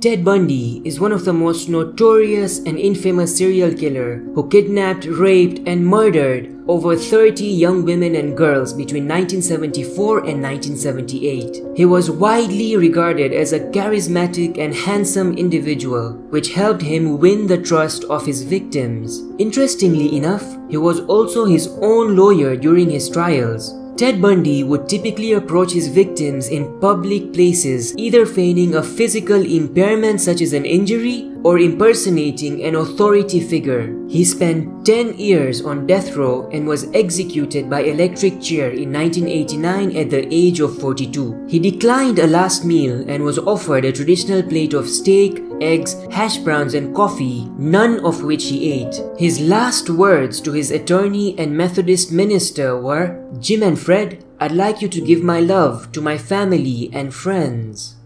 Ted Bundy is one of the most notorious and infamous serial killer who kidnapped, raped, and murdered over 30 young women and girls between 1974 and 1978. He was widely regarded as a charismatic and handsome individual, which helped him win the trust of his victims. Interestingly enough, he was also his own lawyer during his trials, Ted Bundy would typically approach his victims in public places, either feigning a physical impairment such as an injury or impersonating an authority figure. He spent 10 years on death row and was executed by electric chair in 1989 at the age of 42. He declined a last meal and was offered a traditional plate of steak, eggs, hash browns and coffee, none of which he ate. His last words to his attorney and Methodist minister were, Jim and Fred, I'd like you to give my love to my family and friends.